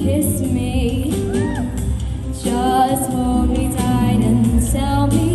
kiss me. Just hold me tight and tell me.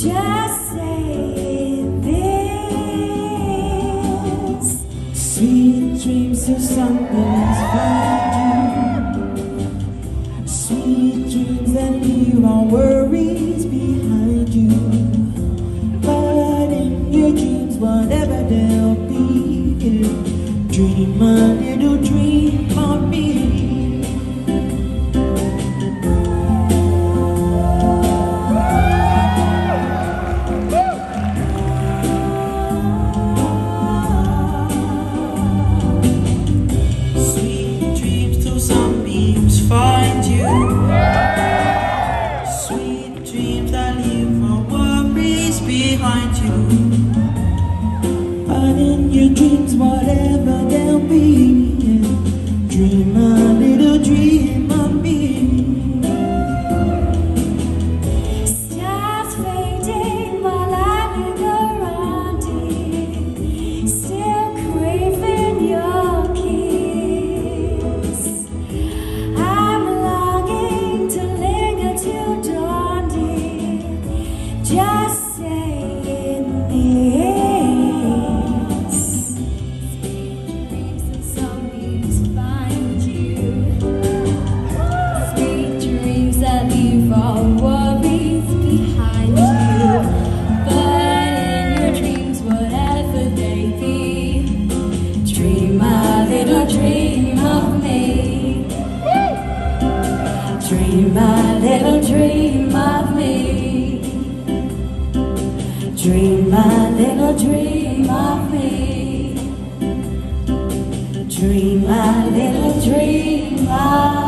Just say this. Sweet dreams of something's fine Sweet dreams that you won't worry behind you. But in your dreams, whatever they'll be, dream a little dream of me. Stars fading while I linger around it, still craving your kiss. I'm longing to linger till dawn, dear. Just A little dream of me. Dream a little dream of me. Dream a little dream of